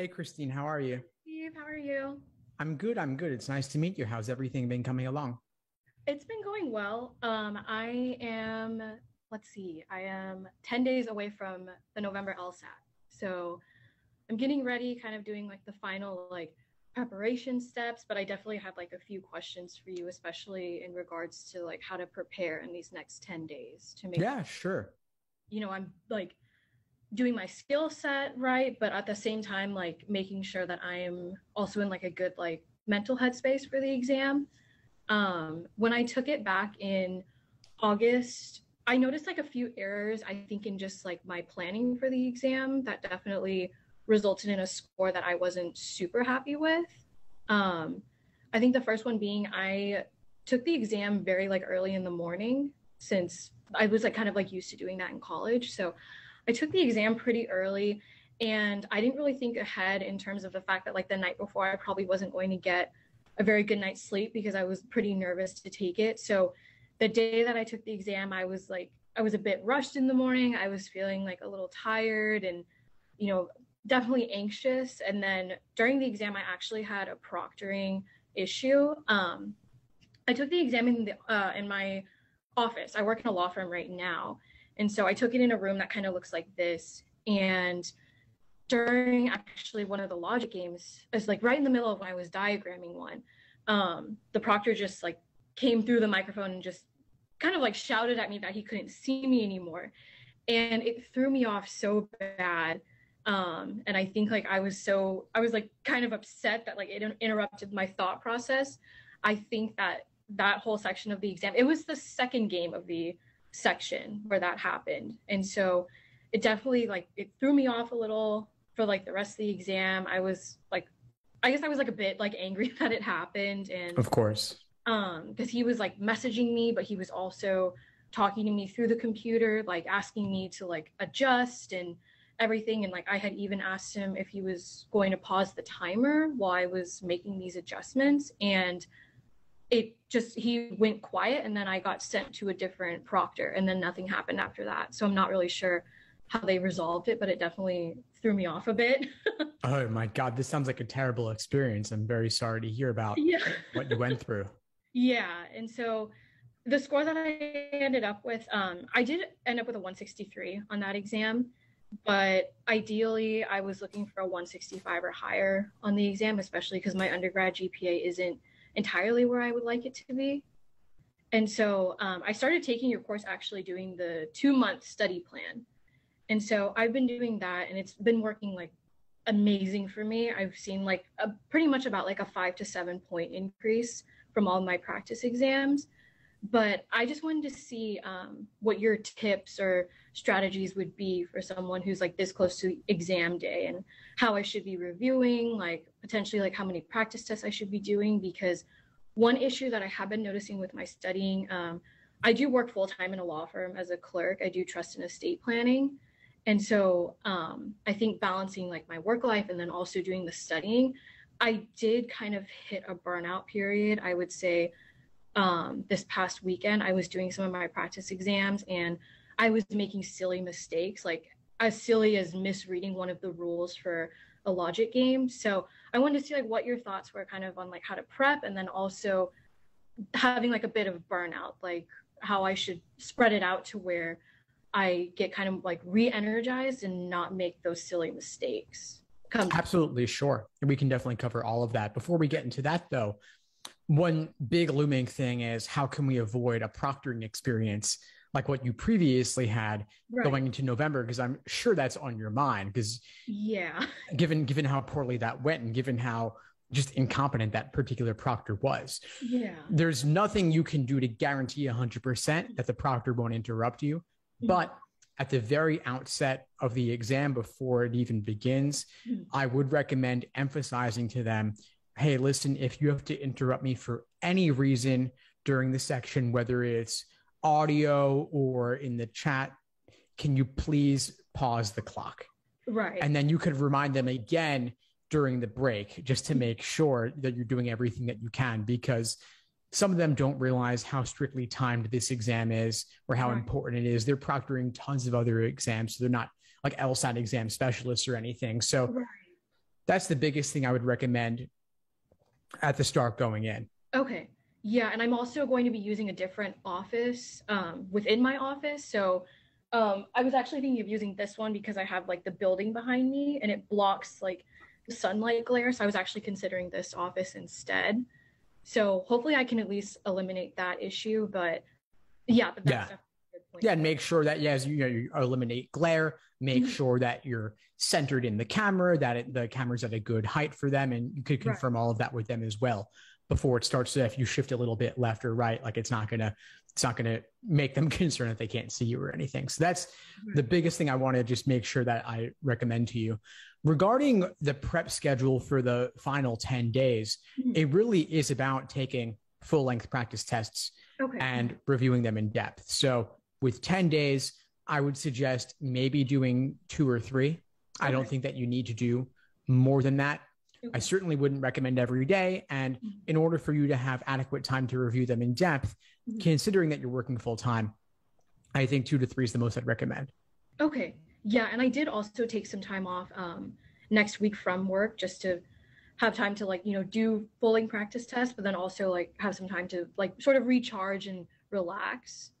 Hey, Christine, how are you? Steve, how are you? I'm good. I'm good. It's nice to meet you. How's everything been coming along? It's been going well. Um, I am, let's see, I am 10 days away from the November LSAT. So I'm getting ready, kind of doing like the final like preparation steps, but I definitely have like a few questions for you, especially in regards to like how to prepare in these next 10 days to make Yeah, sure. you know, I'm like doing my skill set right, but at the same time, like making sure that I am also in like a good like mental headspace for the exam. Um, when I took it back in August, I noticed like a few errors, I think, in just like my planning for the exam that definitely resulted in a score that I wasn't super happy with. Um, I think the first one being I took the exam very like early in the morning since I was like kind of like used to doing that in college. So I took the exam pretty early and I didn't really think ahead in terms of the fact that like the night before I probably wasn't going to get a very good night's sleep because I was pretty nervous to take it. So the day that I took the exam, I was like I was a bit rushed in the morning. I was feeling like a little tired and you know, definitely anxious and then during the exam I actually had a proctoring issue. Um I took the exam in the uh in my office. I work in a law firm right now and so I took it in a room that kind of looks like this. And during actually one of the logic games, it's like right in the middle of when I was diagramming one, um, the proctor just like came through the microphone and just kind of like shouted at me that he couldn't see me anymore. And it threw me off so bad. Um, and I think like I was so, I was like kind of upset that like it interrupted my thought process. I think that that whole section of the exam, it was the second game of the section where that happened. And so it definitely like it threw me off a little for like the rest of the exam. I was like I guess I was like a bit like angry that it happened and Of course. um because he was like messaging me but he was also talking to me through the computer like asking me to like adjust and everything and like I had even asked him if he was going to pause the timer while I was making these adjustments and it just he went quiet and then I got sent to a different proctor and then nothing happened after that. So I'm not really sure how they resolved it, but it definitely threw me off a bit. oh my God, this sounds like a terrible experience. I'm very sorry to hear about yeah. what you went through. Yeah. And so the score that I ended up with, um, I did end up with a 163 on that exam, but ideally I was looking for a 165 or higher on the exam, especially because my undergrad GPA isn't entirely where I would like it to be. And so um, I started taking your course actually doing the two month study plan. And so I've been doing that and it's been working like amazing for me. I've seen like a pretty much about like a five to seven point increase from all my practice exams. But I just wanted to see um, what your tips or strategies would be for someone who's like this close to exam day and how I should be reviewing, like potentially like how many practice tests I should be doing. Because one issue that I have been noticing with my studying, um, I do work full time in a law firm as a clerk. I do trust and estate planning. And so um, I think balancing like my work life and then also doing the studying, I did kind of hit a burnout period. I would say um, this past weekend, I was doing some of my practice exams and I was making silly mistakes, like as silly as misreading one of the rules for a logic game. So I wanted to see like what your thoughts were kind of on like how to prep and then also having like a bit of burnout, like how I should spread it out to where I get kind of like re-energized and not make those silly mistakes. Come. Absolutely, sure. We can definitely cover all of that. Before we get into that though, one big looming thing is how can we avoid a proctoring experience like what you previously had right. going into November because I'm sure that's on your mind because yeah given given how poorly that went and given how just incompetent that particular proctor was yeah there's nothing you can do to guarantee 100% that the proctor won't interrupt you mm-hmm. but at the very outset of the exam before it even begins mm-hmm. I would recommend emphasizing to them hey listen if you have to interrupt me for any reason during the section whether it's audio or in the chat, can you please pause the clock? Right. And then you could remind them again during the break just to make sure that you're doing everything that you can because some of them don't realize how strictly timed this exam is or how right. important it is. They're proctoring tons of other exams. So they're not like LSAT exam specialists or anything. So right. that's the biggest thing I would recommend at the start going in. Okay. Yeah, and I'm also going to be using a different office um, within my office. So um, I was actually thinking of using this one because I have like the building behind me and it blocks like the sunlight glare. So I was actually considering this office instead. So hopefully I can at least eliminate that issue. But yeah, but yeah. Yeah, and make sure that yes, you know, you eliminate glare. Make mm-hmm. sure that you're centered in the camera, that it, the camera's at a good height for them, and you could confirm right. all of that with them as well before it starts. So if you shift a little bit left or right, like it's not gonna it's not gonna make them concerned that they can't see you or anything. So that's the biggest thing I want to just make sure that I recommend to you. Regarding the prep schedule for the final 10 days, mm-hmm. it really is about taking full length practice tests okay. and reviewing them in depth. So with 10 days, I would suggest maybe doing two or three. Okay. I don't think that you need to do more than that. Okay. I certainly wouldn't recommend every day. And mm-hmm. in order for you to have adequate time to review them in depth, mm-hmm. considering that you're working full time, I think two to three is the most I'd recommend. Okay. Yeah, and I did also take some time off um, next week from work just to have time to like you know do length practice tests, but then also like have some time to like sort of recharge and relax.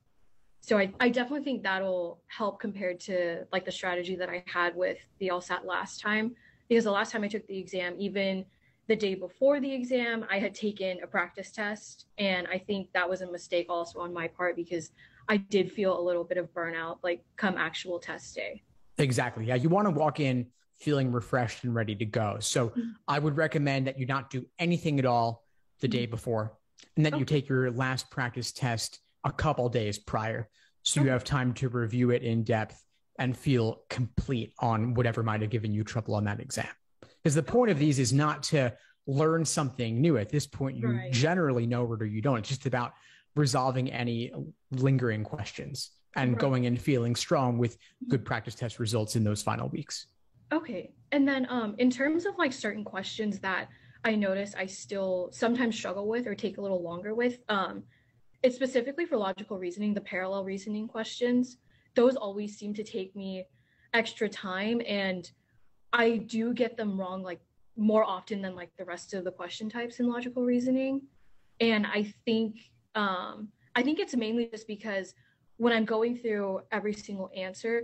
So I, I definitely think that'll help compared to like the strategy that I had with the LSAT last time. Because the last time I took the exam, even the day before the exam, I had taken a practice test. And I think that was a mistake also on my part because I did feel a little bit of burnout like come actual test day. Exactly. Yeah. You want to walk in feeling refreshed and ready to go. So mm-hmm. I would recommend that you not do anything at all the day mm-hmm. before and that okay. you take your last practice test a couple days prior. So okay. you have time to review it in depth and feel complete on whatever might have given you trouble on that exam. Because the point of these is not to learn something new. At this point, you right. generally know it or you don't. It's just about resolving any lingering questions and right. going and feeling strong with good practice test results in those final weeks. Okay. And then um in terms of like certain questions that I notice I still sometimes struggle with or take a little longer with um it's specifically for logical reasoning, the parallel reasoning questions. Those always seem to take me extra time and I do get them wrong like more often than like the rest of the question types in logical reasoning. And I think um I think it's mainly just because when I'm going through every single answer,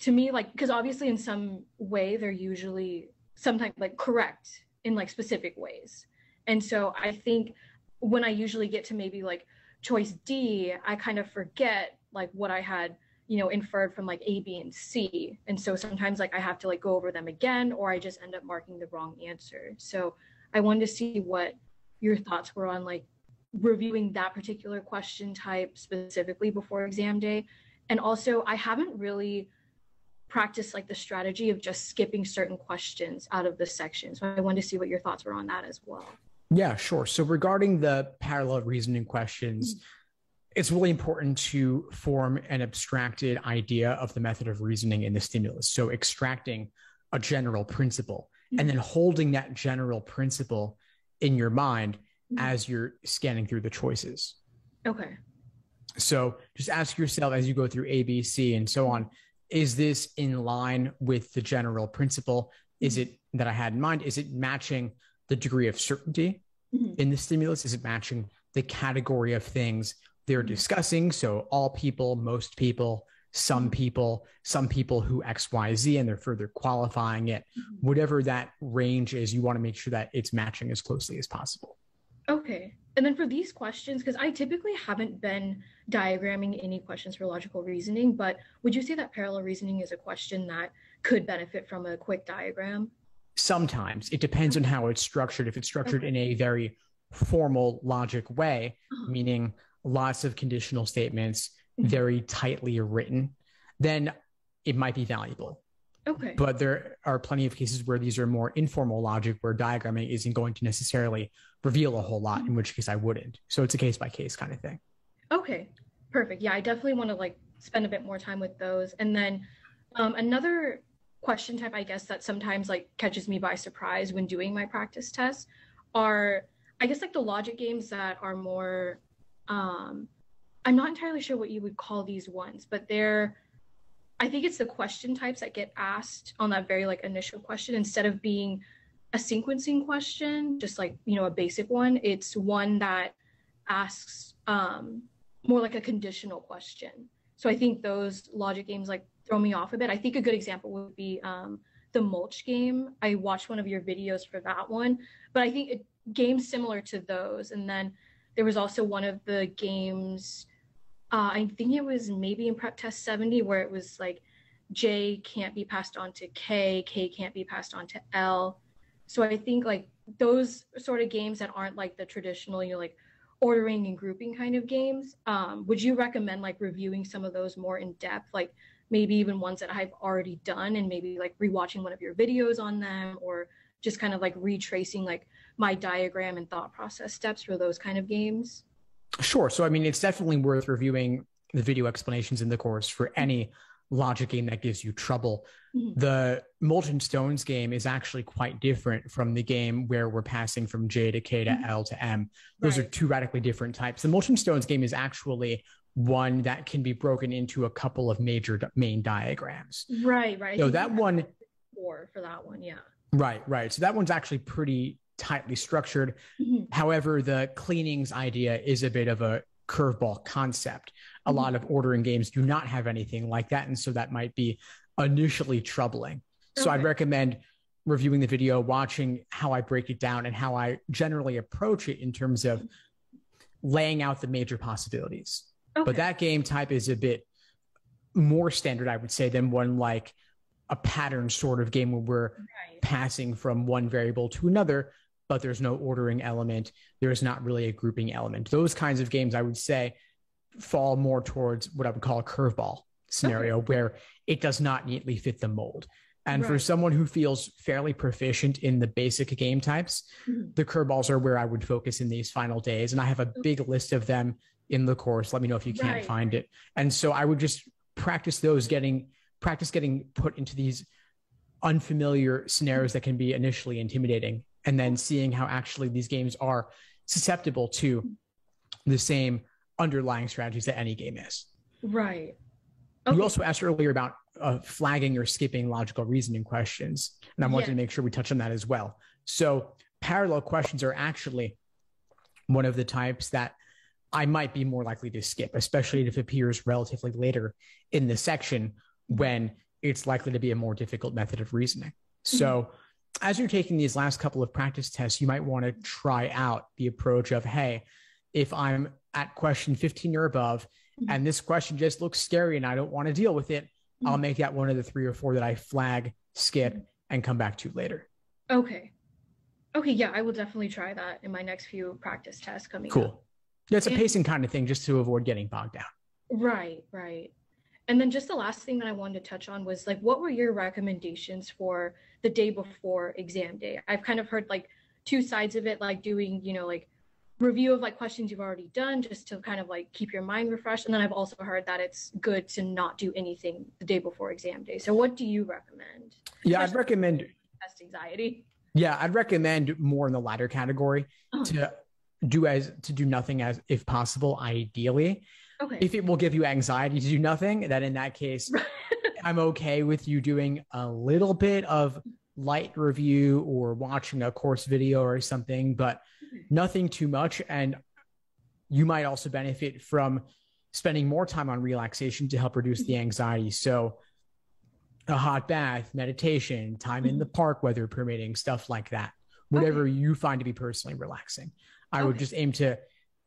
to me, like, because obviously in some way they're usually sometimes like correct in like specific ways. And so I think when I usually get to maybe like choice D, I kind of forget like what I had, you know, inferred from like A, B, and C. And so sometimes like I have to like go over them again, or I just end up marking the wrong answer. So I wanted to see what your thoughts were on like reviewing that particular question type specifically before exam day. And also, I haven't really practiced like the strategy of just skipping certain questions out of the section. So I wanted to see what your thoughts were on that as well. Yeah, sure. So regarding the parallel reasoning questions, mm-hmm. It's really important to form an abstracted idea of the method of reasoning in the stimulus. So extracting a general principle mm-hmm. and then holding that general principle in your mind Mm-hmm. as you're scanning through the choices. Okay. So just ask yourself as you go through A, B, C, and so on is this in line with the general principle? Is mm-hmm. it that I had in mind? Is it matching the degree of certainty mm-hmm. in the stimulus? Is it matching the category of things they're discussing? So, all people, most people, some mm-hmm. people, some people who X, Y, Z, and they're further qualifying it. Mm-hmm. Whatever that range is, you want to make sure that it's matching as closely as possible. Okay. And then for these questions, because I typically haven't been diagramming any questions for logical reasoning, but would you say that parallel reasoning is a question that could benefit from a quick diagram? Sometimes it depends on how it's structured. If it's structured okay. in a very formal logic way, uh-huh. meaning lots of conditional statements, mm-hmm. very tightly written, then it might be valuable. Okay. But there are plenty of cases where these are more informal logic where diagramming isn't going to necessarily reveal a whole lot, in which case I wouldn't. So it's a case by case kind of thing. Okay. Perfect. Yeah, I definitely want to like spend a bit more time with those. And then um, another question type, I guess, that sometimes like catches me by surprise when doing my practice tests are, I guess, like the logic games that are more, um, I'm not entirely sure what you would call these ones, but they're I think it's the question types that get asked on that very like initial question instead of being a sequencing question, just like, you know, a basic one. It's one that asks um, more like a conditional question. So I think those logic games like throw me off a bit. I think a good example would be um, the mulch game. I watched one of your videos for that one, but I think it, games similar to those. And then there was also one of the games, uh, I think it was maybe in Prep Test 70, where it was like J can't be passed on to K, K can't be passed on to L. So I think like those sort of games that aren't like the traditional, you know, like ordering and grouping kind of games, um, would you recommend like reviewing some of those more in depth, like maybe even ones that I've already done and maybe like rewatching one of your videos on them or just kind of like retracing like my diagram and thought process steps for those kind of games? Sure. So, I mean, it's definitely worth reviewing the video explanations in the course for any logic game that gives you trouble. Mm-hmm. The Molten Stones game is actually quite different from the game where we're passing from J to K to mm-hmm. L to M. Those right. are two radically different types. The Molten Stones game is actually one that can be broken into a couple of major main diagrams. Right, right. So that one four for that one, yeah. Right, right. So that one's actually pretty tightly structured. Mm-hmm. However, the cleanings idea is a bit of a curveball concept. A mm-hmm. lot of ordering games do not have anything like that. And so that might be initially troubling. Okay. So I'd recommend reviewing the video, watching how I break it down and how I generally approach it in terms of laying out the major possibilities. Okay. But that game type is a bit more standard, I would say, than one like a pattern sort of game where we're right. passing from one variable to another, but there's no ordering element. There's not really a grouping element. Those kinds of games, I would say, fall more towards what I would call a curveball scenario okay. where it does not neatly fit the mold. And right. for someone who feels fairly proficient in the basic game types, mm-hmm. the curveballs are where I would focus in these final days. And I have a big list of them in the course. Let me know if you can't right. find it. And so I would just practice those getting practice getting put into these unfamiliar scenarios that can be initially intimidating and then seeing how actually these games are susceptible to the same underlying strategies that any game is. Right. Okay. You also asked earlier about uh, flagging or skipping logical reasoning questions, and I wanted yeah. to make sure we touch on that as well. So, parallel questions are actually one of the types that I might be more likely to skip, especially if it appears relatively later in the section when it's likely to be a more difficult method of reasoning. So, mm-hmm. As you're taking these last couple of practice tests, you might want to try out the approach of, hey, if I'm at question 15 or above, mm-hmm. and this question just looks scary and I don't want to deal with it, mm-hmm. I'll make that one of the three or four that I flag, skip, and come back to later. Okay. Okay. Yeah, I will definitely try that in my next few practice tests coming cool. up. Yeah, it's a pacing kind of thing just to avoid getting bogged down. Right, right. And then just the last thing that I wanted to touch on was like, what were your recommendations for the day mm-hmm. before exam day? I've kind of heard like two sides of it, like doing, you know, like review of like questions you've already done just to kind of like keep your mind refreshed. And then I've also heard that it's good to not do anything the day before exam day. So what do you recommend? Yeah, I'd recommend test anxiety. Yeah, I'd recommend more in the latter category oh. to do as to do nothing as if possible, ideally. Okay. If it will give you anxiety to do nothing, then in that case, I'm okay with you doing a little bit of light review or watching a course video or something, but mm-hmm. nothing too much. And you might also benefit from spending more time on relaxation to help reduce the mm-hmm. anxiety. So, a hot bath, meditation, time in the mm-hmm. park, weather permitting, stuff like that, whatever okay. you find to be personally relaxing. I okay. would just aim to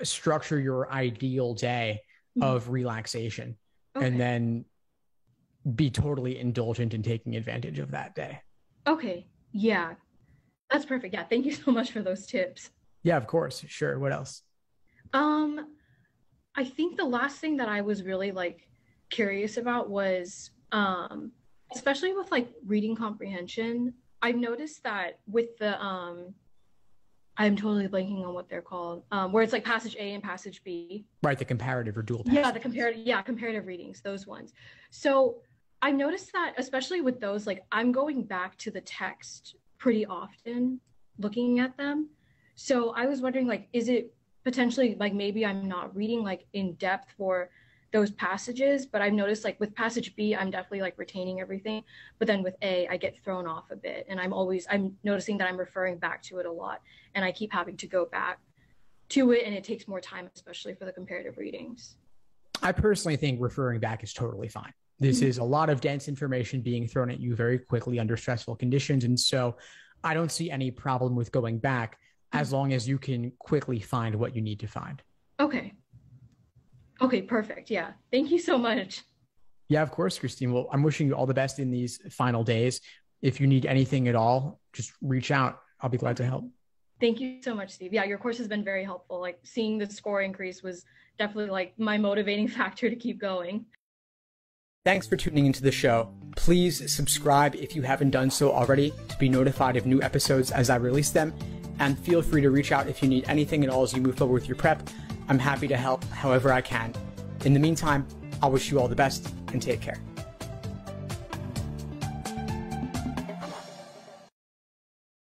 structure your ideal day mm-hmm. of relaxation okay. and then be totally indulgent in taking advantage of that day. Okay. Yeah. That's perfect. Yeah. Thank you so much for those tips. Yeah, of course. Sure. What else? Um I think the last thing that I was really like curious about was um especially with like reading comprehension, I've noticed that with the um I'm totally blanking on what they're called, um, where it's like passage A and passage B. Right, the comparative or dual. Yeah, the comparative. Yeah, comparative readings, those ones. So I noticed that, especially with those, like I'm going back to the text pretty often, looking at them. So I was wondering, like, is it potentially like maybe I'm not reading like in depth for those passages, but I've noticed like with passage B, I'm definitely like retaining everything. But then with A, I get thrown off a bit. And I'm always, I'm noticing that I'm referring back to it a lot. And I keep having to go back to it. And it takes more time, especially for the comparative readings. I personally think referring back is totally fine. This mm-hmm. is a lot of dense information being thrown at you very quickly under stressful conditions. And so I don't see any problem with going back as mm-hmm. long as you can quickly find what you need to find. Okay. Okay, perfect. Yeah. Thank you so much. Yeah, of course, Christine. Well, I'm wishing you all the best in these final days. If you need anything at all, just reach out. I'll be glad to help. Thank you so much, Steve. Yeah, your course has been very helpful. Like seeing the score increase was definitely like my motivating factor to keep going. Thanks for tuning into the show. Please subscribe if you haven't done so already to be notified of new episodes as I release them. And feel free to reach out if you need anything at all as you move forward with your prep. I'm happy to help however I can. In the meantime, I'll wish you all the best and take care.